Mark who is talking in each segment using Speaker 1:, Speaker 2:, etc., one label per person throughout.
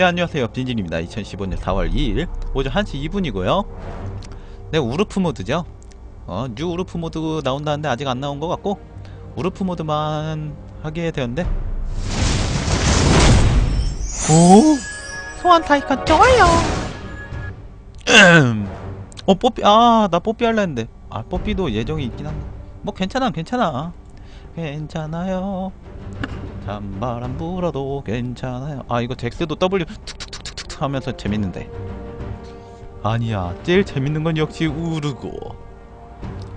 Speaker 1: 네 안녕하세요. 빈즐입니다. 2015년 4월 2일. 오전 1시 2분이고요. 네 URF 모드죠. 어, new URF 모드 나온다는데 아직 안 나온 것 같고 URF 모드만 하게 되었는데. 오? 소환 타이칸 좋아요 어 뽀삐 아나 뽀삐 할라 했는데. 아 뽀삐도 애정이 있긴 한데. 뭐 괜찮아 괜찮아. 괜찮아요 찬바람 불어도 괜찮아요 아 이거 덱스도 W 툭툭툭툭툭 하면서 재밌는데 아니야 제일 재밌는 건 역시 우르고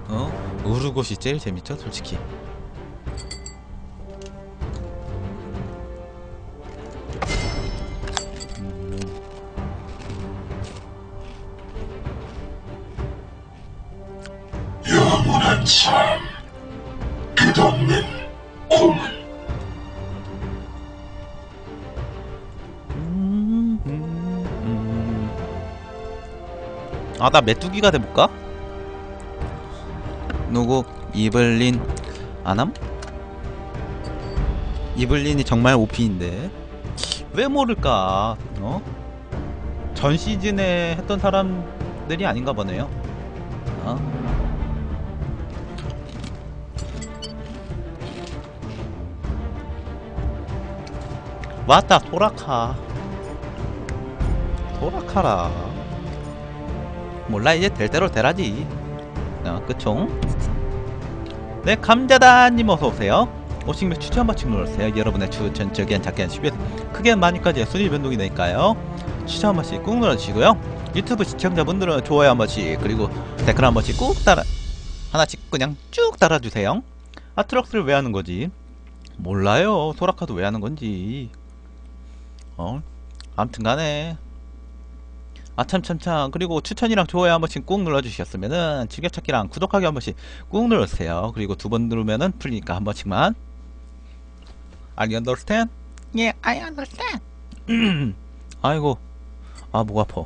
Speaker 1: 어? 우르곳이 제일 재밌죠 솔직히 음.
Speaker 2: 영원한 삶
Speaker 1: 아, 나 메뚜기가 돼볼까? 누구? 이블린 아남? 이블린이 정말 OP인데 왜 모를까? 어? 전 시즌에 했던 사람들이 아닌가 보네요. 어? 맞다 토라카 토라카라 몰라 이제 될 대로 되라지. 어 그총. 네 감자다님 어서오세요. 오싱백 추천 버튼 눌러주세요. 여러분의 추천 적기한 작게한 10에서 크게한 많이까지의 순위 변동이 되니까요. 추천 한 번씩 꾹 눌러주시고요. 유튜브 시청자분들은 좋아요 한 번씩 그리고 댓글 한 번씩 꾹 달아 하나씩 그냥 쭉 달아주세요. 아트럭스를 왜 하는 거지? 몰라요. 소라카도 왜 하는 건지. 어? 암튼 간에 아참참 참. 그리고 추천이랑 좋아요 한 번씩 꾹 눌러주셨으면은 즐겨찾기랑 구독하기 한 번씩 꾹 눌러주세요. 그리고 두 번 누르면은 풀리니까 한 번씩만. You understand? Yeah, I understand. 아이고. 아 목 아파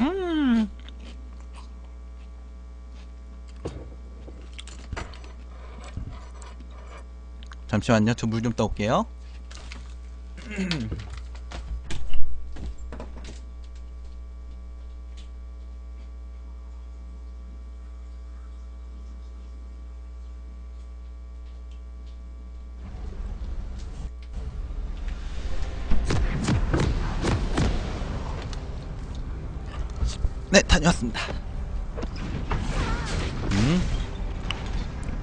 Speaker 1: 음. 잠시만요. 저 물 좀 떠올게요. 네, 다녀왔습니다. 음.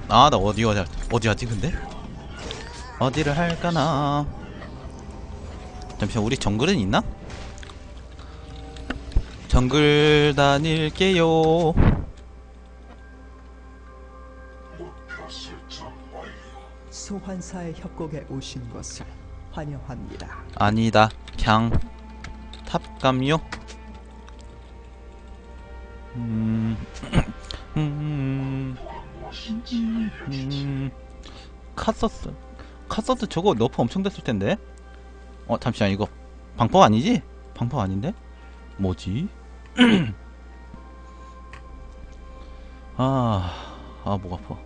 Speaker 1: 아, 나 어디 어디 어디 하지 근데? 어디를 할까나? 잠시만, 우리 정글은 있나? 정글 다닐게요.
Speaker 3: 소환사의 협곡에 오신 것을 환영합니다.
Speaker 1: 아니다. 그냥 top 감요. 음. 음. 음. 카서스. 카서스 저거 nerf 엄청 됐을 텐데. 어, 잠시만 이거 방법 아니지? 방법 아닌데? 뭐지? 아, 아, 목 아파.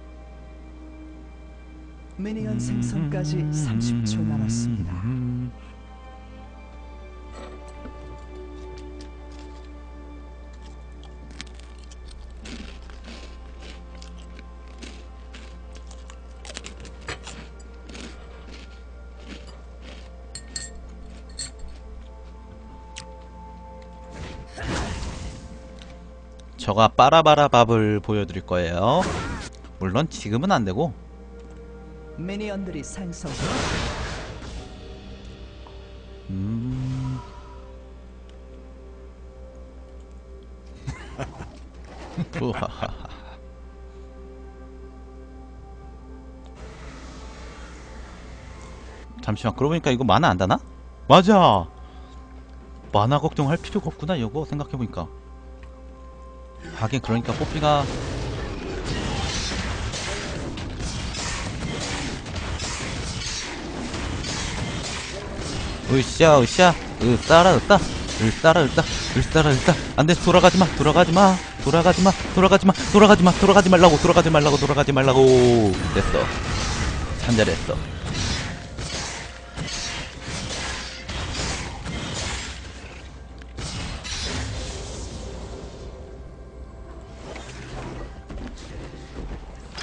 Speaker 3: 미니언 생성까지 30초 남았습니다.
Speaker 1: 저가 빠라바라 밥을 보여드릴 거예요. 물론 지금은 안 되고
Speaker 3: 미니언들이 생성.
Speaker 1: 음. 잠시만 그러고 보니까 이거 만화 안 다나? 맞아 만화 걱정할 필요가 없구나 이거 생각해보니까 하긴 그러니까 뽀삐가 으쌰 으쌰. 으싸라 으싸 으싸라 으싸 으싸라 으싸 안돼 돌아가지마. 돌아가지마. 돌아가지마. 돌아가지마. 돌아가지마. 돌아가지 말라고. 돌아가지 말라고. 돌아가지 말라고. 됐어. 참 잘했어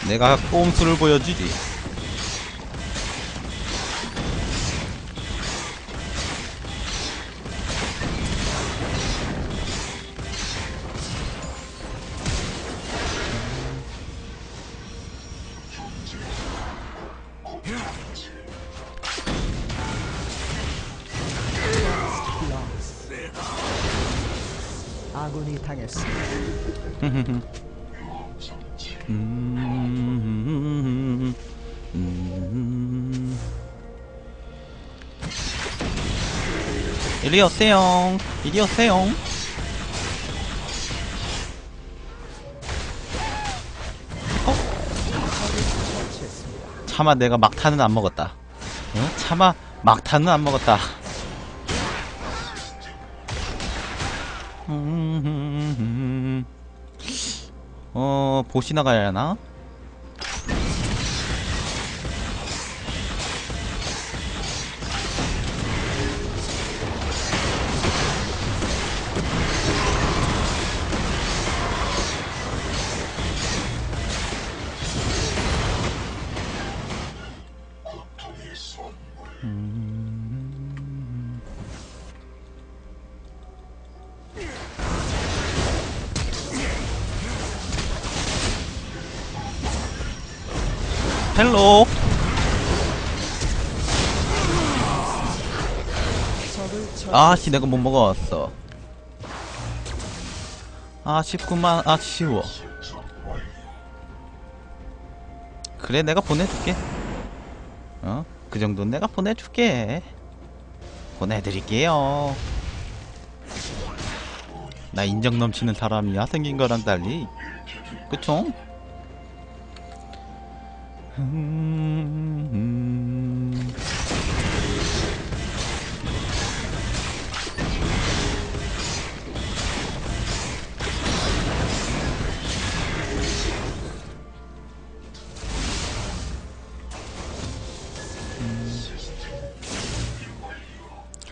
Speaker 1: 내가 꼼수를 보여주지 이리 오세요. 이리 오세요.
Speaker 3: 처치했습니다.
Speaker 1: 차마 내가 막타는 안 먹었다. 어? 차마 막타는 안 먹었다. 음, 어, 보시 나 가야 하나?
Speaker 3: hello.
Speaker 1: 아씨, 내가 못 먹었어. 아쉽구만, 아쉬워. 그래 내가 보내줄게 어? 그 정도는 내가 보내줄게 보내드릴게요 나 인정 넘치는 사람이야 생긴 거랑 달리 그쵸? 음,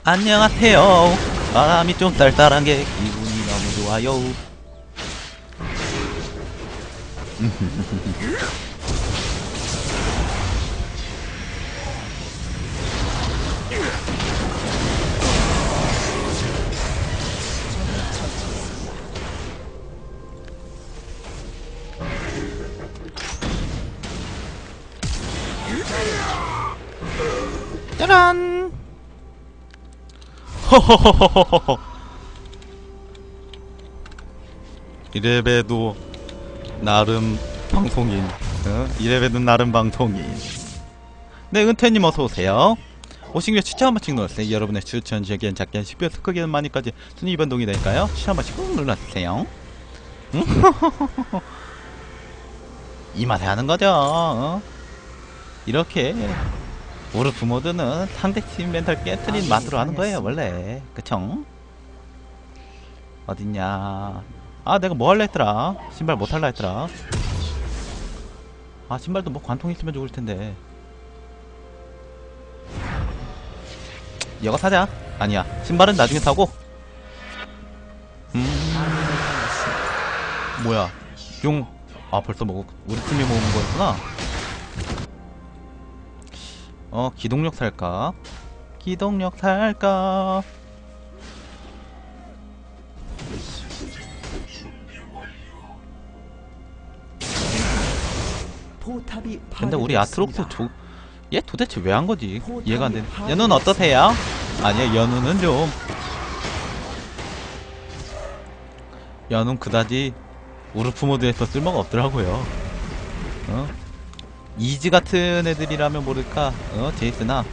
Speaker 1: 안녕하세요. 바람이 좀 쌀쌀한 게 기분이 너무 좋아요 짜란. 이래봬도 나름 방송인 어? 이래봬도 나름 방송인. 네 은퇴님 어서오세요. 오신 게 추천 한 번씩 눌러주세요. 여러분의 추천 제기엔 작게는 10배에서 크게는 많이까지 순위 변동이 되니까요? 추천 한 번씩 꾹 눌러주세요. 음? 이 맛에 하는 거죠 어? 이렇게 우르프 모드는 상대팀 멘탈 깨트린 맛으로 하는 거예요 원래. 그쵸? 어딨냐? 아 내가 뭐 할라 했더라? 신발 못 할라 했더라? 아 신발도 뭐 관통 있으면 좋을 텐데. 이거 사자. 아니야. 신발은 나중에 사고. 음. 뭐야? 용. 아 벌써 먹었 우리 팀이 먹은 거였구나 어 기동력 살까 기동력 살까 근데 우리. 아트록스 조... 얘 도대체 왜 한 거지? 이해가 안 되네. 연우는 어떠세요? 아니야, 연우는 좀. 연우는 그다지 우르프 모드에서 쓸모가 없더라고요. 어? 이즈 같은 애들이라면 모를까? 어, 제이스나.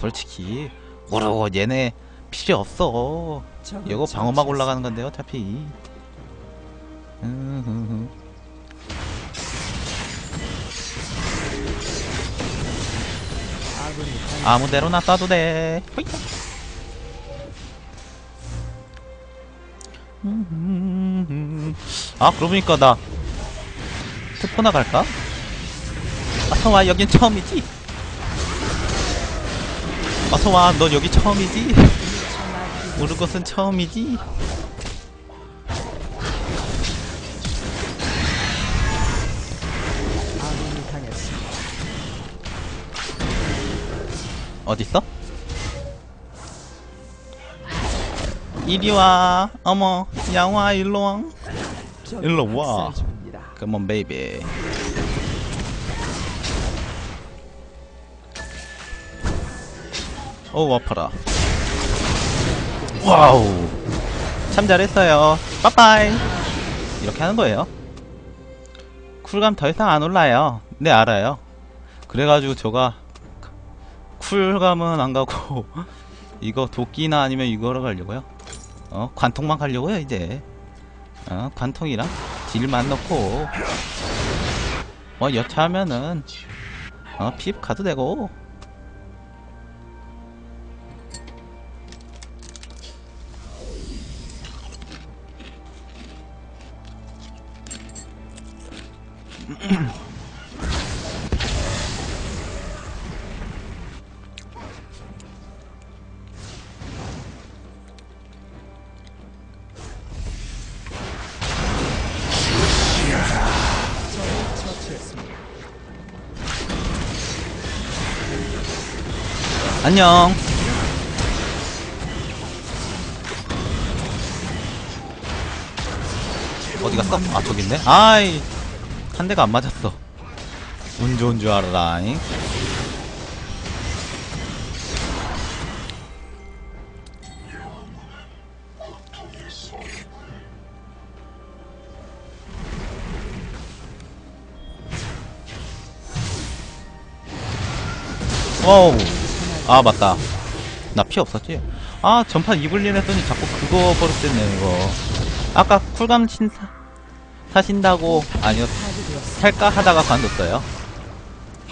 Speaker 1: 솔직히, 모르고 얘네 필요 없어. 이거 방어막. 올라가는 건데, 어차피. 음,
Speaker 3: 아군이 아군이
Speaker 1: 아무 데로나 쏴도 돼. 아, 그러고 보니까 나 특포나 갈까? 어서와, 여긴 처음이지? 어서와, 넌 여기 처음이지? 모르 것은 처음이지? 어딨어? 이리 와. 어머, 양화 일로 와.
Speaker 3: 적이
Speaker 1: 일로 와.
Speaker 3: 학살 중입니
Speaker 1: 어우, 아파라. wow. 참 잘했어요. 빠빠이. 이렇게 하는 거예요. cool감 더 이상 안 올라요. 네, 알아요. 그래가지고 저가 쿨감은 안 가고 이거 도끼나 아니면 이거로 가려고요. 어, 관통만 가려고요, 이제. 어, 관통이랑 딜만 넣고 뭐 여차하면은 어, 핍 가도 되고 안녕. 어디 갔어? 아 저기 있네. 아이 한 대가 안 맞았어 운 좋은 줄 알아라잉 wow 아 맞다 나 피 없었지? 아 전판 이블린 했더니 자꾸 그거 버릇됐네 이거 아까 cool감 신사 사신다고
Speaker 3: 파괴되었습니다.
Speaker 1: 살까 하다가 관뒀어요?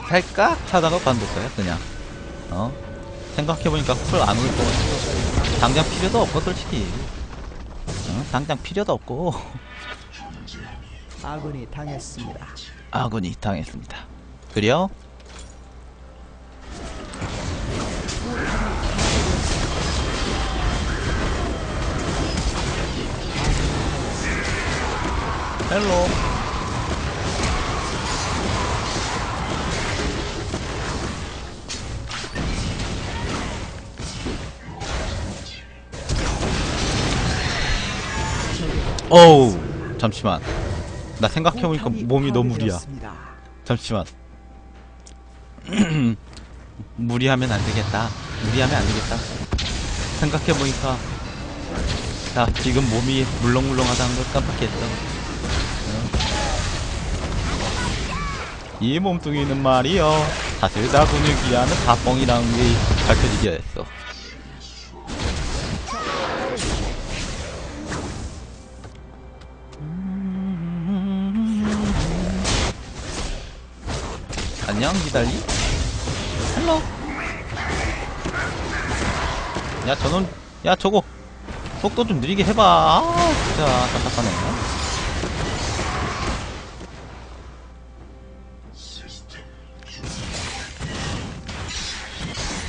Speaker 1: 살까 하다가 관뒀어요? 그냥. 어? 생각해보니까 cool 안 올거 같아. 당장 필요도 없고 솔직히. 어? 당장 필요도 없고.
Speaker 3: 아군이 당했습니다.
Speaker 1: 아군이 당했습니다. 그래요? 헬로 어우 잠시만. 나 생각해보니까
Speaker 3: 포탑이
Speaker 1: 몸이 너무 무리야. 잠시만. 무리하면 안 되겠다. 무리하면 안 되겠다. 생각해보니까 나 지금 몸이 물렁물렁하다는 걸 깜빡했어. 어. 이 몸뚱이는 말이요 사실 다 근육이 하는 다뻥이라는 게 밝혀지게 했어 안녕 기달리. 헬로. 야 저놈 야 저거. 속도 좀 느리게 해봐. 아 진짜 답답하네.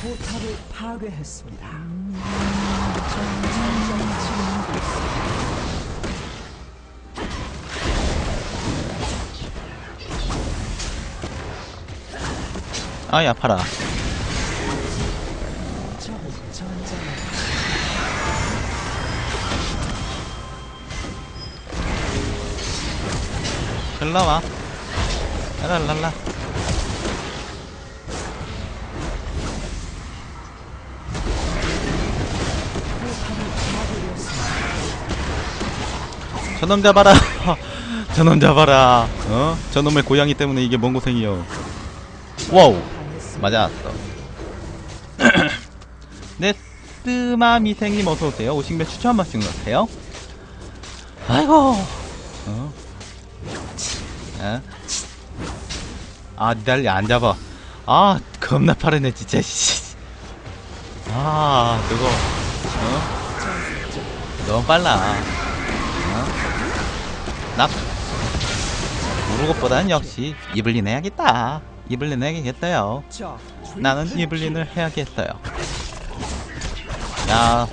Speaker 3: 포탑을 파괴했습니다.
Speaker 1: 아이 아파라 일로와 랄랄랄라. 저놈 잡아라. 저놈 잡아라. 어? 저놈의 고양이 때문에 이게 뭔 고생이요 wow
Speaker 3: 당했습니다.
Speaker 1: 맞았어 네 스마 미생님 어서오세요 오신배 추천 한 번씩 넣으세요 아이고 어? 어? 아 니달리 안 잡아 아 겁나 빠르네 진짜 씨. 아 그거 어? 너무 빨라 어? 나 모르는 것보다는 역시 이블린 해야겠다 이블린 해야겠어요
Speaker 3: 저
Speaker 1: 나는 이블린을 해야겠어요 야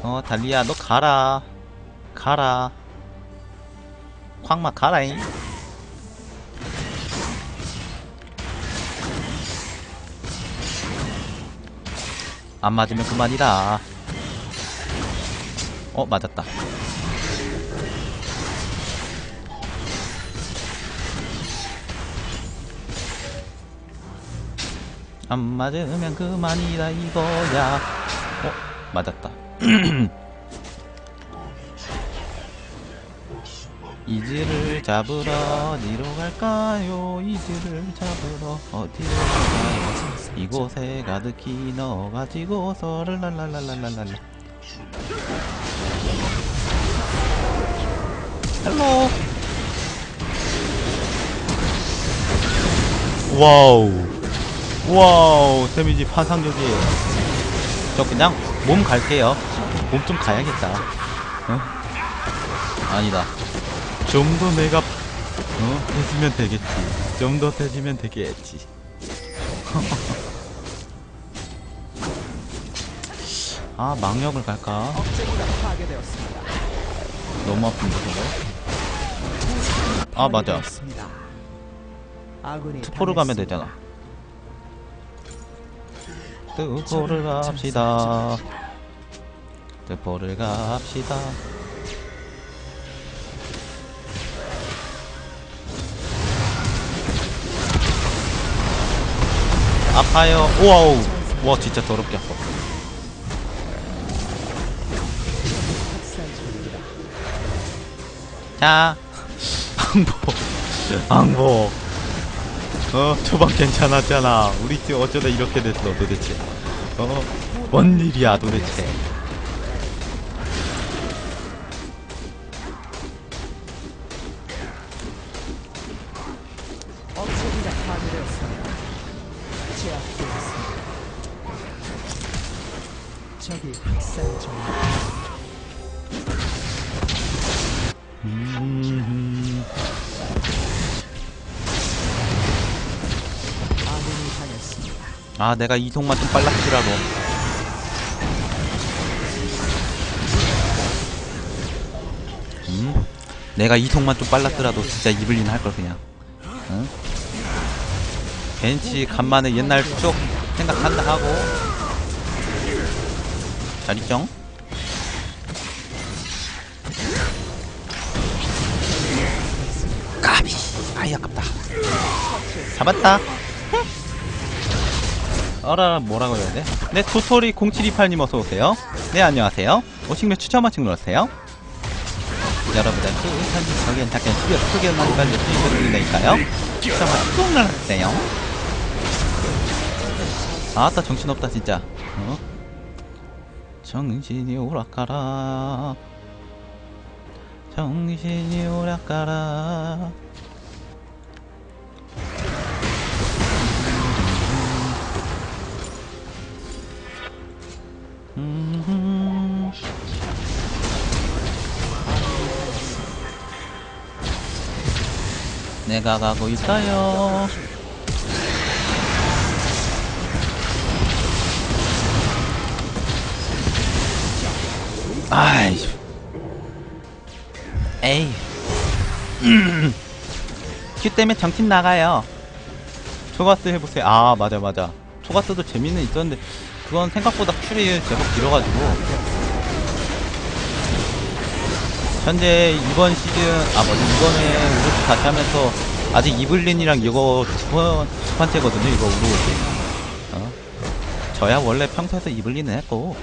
Speaker 1: 어, 달리야, 너 가라. 가라. 쾅마 가라잉. 안 맞으면 그만이다. 어, 맞았다. 안 맞으면 그만이다 이거야. 어, 맞았다. 이즈를 잡으러 어디로 갈까요? 이즈를 잡으러 어디로 갈까요? 이곳에 가득히 넣어가지고서 랄랄랄랄랄랄랄 hello wow wow 데미지 환상적이에요 저 그냥 몸 갈게요. 몸 좀 가야겠다. 어? 아니다. 좀 더 내가 어? 해주면 되겠지. 좀 더 해주면 되겠지. 아 망력을 갈까? 너무 아픈데 저거? 아 맞아. 투포를 가면. 되잖아 투포를 갑시다. 투포를 갑시다. 아파요. 우와우 와 진짜 더럽게 아파. 자 항복. 항복 어 초반 괜찮았잖아. 우리 팀 어쩌다 이렇게 됐어 도대체. 어 뭔 일이야 도대체
Speaker 3: 아
Speaker 1: 내가 이속만 좀 빨랐더라도 음? 내가 이속만 좀 빨랐더라도 진짜 이블린 할걸 그냥 응? 벤치 간만에 옛날 추억 생각한다 하고 잘 있죠? 까비 아이 아깝다 잡았다 어라 뭐라고 해야 돼? 네 도토리 0728님 어서 오세요. 네 안녕하세요. 오식면 추천 마칭 눌러주세요. 여러분들 그 저기엔 작게 시비어 크게 많이까지 수익을 올리니까요. 추천 마칭 꾹 눌러주세요. 아따 정신없다 진짜. 어? 정신이 오락가라. 정신이 오락가라 음. 내가 가고 있어요. 아이. 에이. 음. 큐 때문에 정신 나가요. 초가스 해보세요. 아, 맞아, 맞아. 초가스도 재미는 있었는데, 그건 생각보다 큐리 제법 길어가지고. 현재 이번 시즌, 아, 뭐지, 이번에 우르스 다시 하면서, 아직 이블린이랑 이거 두, 번째거든요, 이거 우르스. 어? 저야 원래 평소에서 이블린은 했고.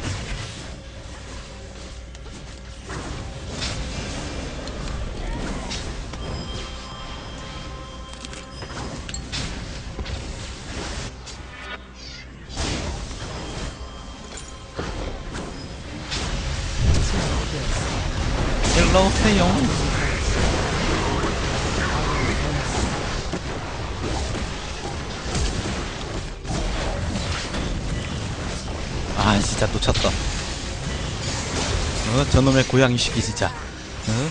Speaker 1: 나의 영. 아 진짜 놓쳤다 어? 저놈의 고양이 시기 진짜 어?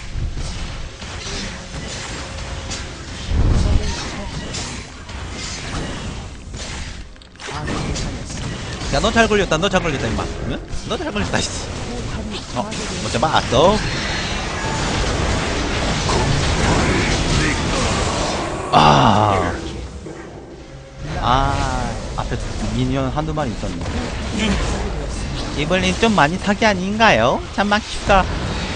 Speaker 1: 야너 잘 걸렸다 너 잘 걸렸다 임마 응? 너잘 걸렸다
Speaker 3: 이씨 어?
Speaker 1: 어쩌봐, 또. 아. 아, 앞에 미니언 한두 마리 있었네. 이블린 좀 많이 사기 아닌가요? 참막 쉽다.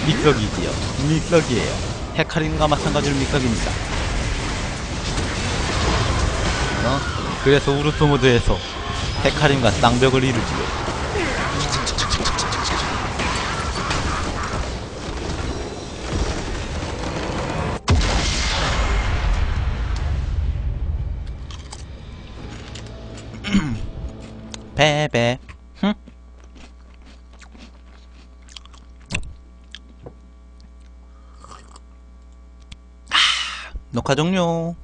Speaker 1: 믹석이지요. 믹석이에요. 헤카림과 마찬가지로 믹석입니다. 어? 그래서 우르프 모드에서 헤카림과 쌍벽을 이루지요. 베베. 흠? 아, 녹화 종료.